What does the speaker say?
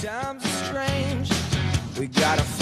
Times are strange. We gotta.